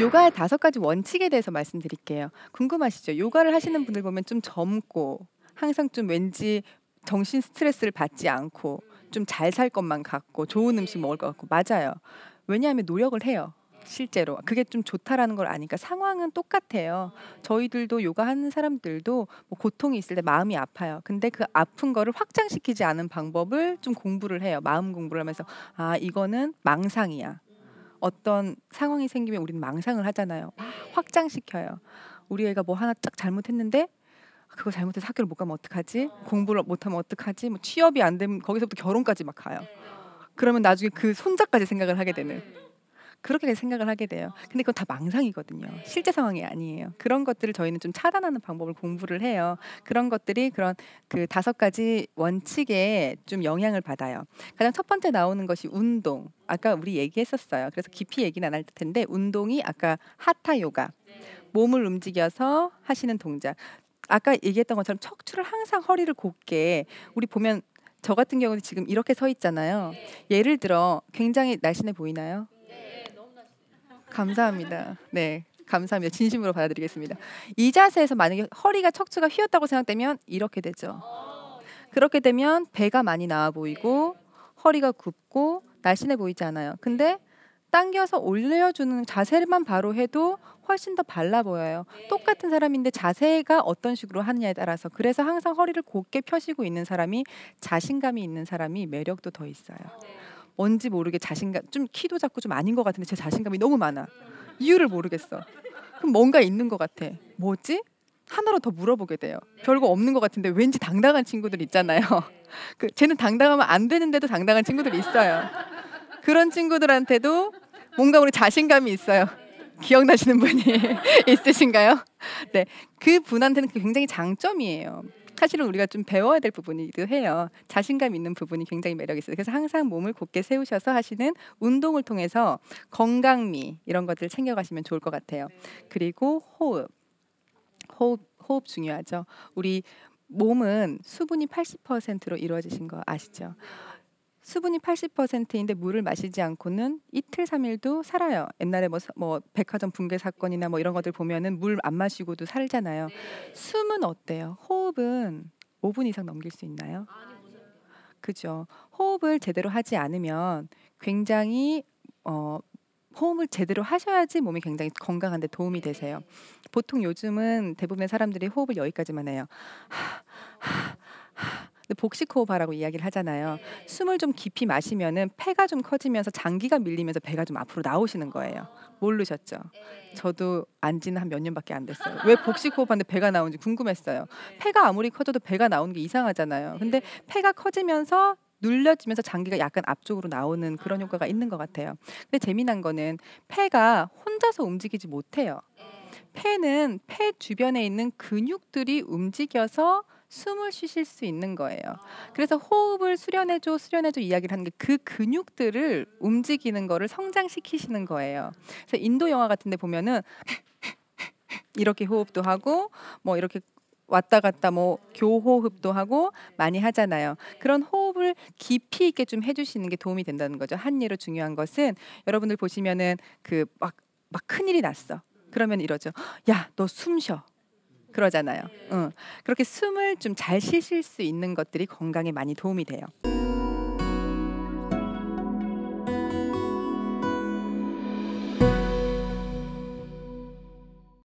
요가의 다섯 가지 원칙에 대해서 말씀드릴게요. 궁금하시죠? 요가를 하시는 분들 보면 좀 젊고 항상 좀 왠지 정신 스트레스를 받지 않고 좀 잘 살 것만 같고 좋은 음식 먹을 것 같고 맞아요. 왜냐하면 노력을 해요. 실제로 그게 좀 좋다라는 걸 아니까 상황은 똑같아요. 저희들도 요가 하는 사람들도 뭐 고통이 있을 때 마음이 아파요. 근데 그 아픈 거를 확장시키지 않은 방법을 좀 공부를 해요. 마음 공부를 하면서 아 이거는 망상이야. 어떤 상황이 생기면 우리는 망상을 하잖아요. 막 확장시켜요. 우리 애가 뭐 하나 딱 잘못했는데 그거 잘못해서 학교를 못 가면 어떡하지? 공부를 못하면 어떡하지? 뭐 취업이 안 되면 거기서부터 결혼까지 막 가요. 그러면 나중에 그 손자까지 생각을 하게 되는 그렇게 생각을 하게 돼요. 근데 그건 다 망상이거든요. 실제 상황이 아니에요. 그런 것들을 저희는 좀 차단하는 방법을 공부를 해요. 그런 것들이 그런 그 다섯 가지 원칙에 좀 영향을 받아요. 가장 첫 번째 나오는 것이 운동. 아까 우리 얘기했었어요. 그래서 깊이 얘기는 안 할 텐데 운동이 아까 하타 요가. 몸을 움직여서 하시는 동작. 아까 얘기했던 것처럼 척추를 항상 허리를 곧게 우리 보면 저 같은 경우는 지금 이렇게 서 있잖아요. 예를 들어 굉장히 날씬해 보이나요? 감사합니다. 네. 감사합니다. 진심으로 받아들이겠습니다. 이 자세에서 만약에 허리가 척추가 휘었다고 생각되면 이렇게 되죠. 그렇게 되면 배가 많이 나와 보이고 허리가 굽고 날씬해 보이지 않아요. 근데 당겨서 올려주는 자세만 바로 해도 훨씬 더 발라 보여요. 똑같은 사람인데 자세가 어떤 식으로 하느냐에 따라서 그래서 항상 허리를 곧게 펴시고 있는 사람이 자신감이 있는 사람이 매력도 더 있어요. 뭔지 모르게 자신감 좀 키도 작고 좀 아닌 것 같은데 제 자신감이 너무 많아. 이유를 모르겠어. 그럼 뭔가 있는 것 같아. 뭐지? 하나로 더 물어보게 돼요. 별거 없는 것 같은데 왠지 당당한 친구들 있잖아요. 그 쟤는 당당하면 안 되는데도 당당한 친구들이 있어요. 그런 친구들한테도 뭔가 우리 자신감이 있어요. 기억나시는 분이 있으신가요? 네, 그 분한테는 굉장히 장점이에요. 사실은 우리가 좀 배워야 될 부분이기도 해요. 자신감 있는 부분이 굉장히 매력 있어요. 그래서 항상 몸을 곧게 세우셔서 하시는 운동을 통해서 건강미 이런 것들 챙겨가시면 좋을 것 같아요. 그리고 호흡, 호흡, 호흡 중요하죠. 우리 몸은 수분이 80%로 이루어지신 거 아시죠? 수분이 80%인데 물을 마시지 않고는 이틀 삼일도 살아요. 옛날에 뭐, 뭐 백화점 붕괴 사건이나 뭐 이런 것들 보면은 물 안 마시고도 살잖아요. 숨은 어때요? 호흡은 5분 이상 넘길 수 있나요? 그죠. 호흡을 제대로 하지 않으면 굉장히 어 호흡을 제대로 하셔야지 몸이 굉장히 건강한데 도움이 되세요. 보통 요즘은 대부분의 사람들이 호흡을 여기까지만 해요. 하. 근데 복식 호흡하라고 이야기를 하잖아요. 숨을 좀 깊이 마시면은 폐가 좀 커지면서 장기가 밀리면서 배가 좀 앞으로 나오시는 거예요. 모르셨죠? 저도 안지는 한 몇 년밖에 안 됐어요. 왜 복식 호흡하는데 배가 나오는지 궁금했어요. 폐가 아무리 커져도 배가 나오는 게 이상하잖아요. 근데 폐가 커지면서 눌려지면서 장기가 약간 앞쪽으로 나오는 그런 효과가 있는 것 같아요. 근데 재미난 거는 폐가 혼자서 움직이지 못해요. 폐는 폐 주변에 있는 근육들이 움직여서 숨을 쉬실 수 있는 거예요. 그래서 호흡을 수련해줘, 수련해줘 이야기를 하는 게 그 근육들을 움직이는 거를 성장시키시는 거예요. 그래서 인도 영화 같은 데 보면은 이렇게 호흡도 하고 뭐 이렇게 왔다 갔다 뭐 교호흡도 하고 많이 하잖아요. 그런 호흡을 깊이 있게 좀 해주시는 게 도움이 된다는 거죠. 한 예로 중요한 것은 여러분들 보시면은 그 막 막 큰일이 났어. 그러면 이러죠. 야, 너 숨 쉬어. 그러잖아요. 응. 그렇게 숨을 좀 잘 쉬실 수 있는 것들이 건강에 많이 도움이 돼요.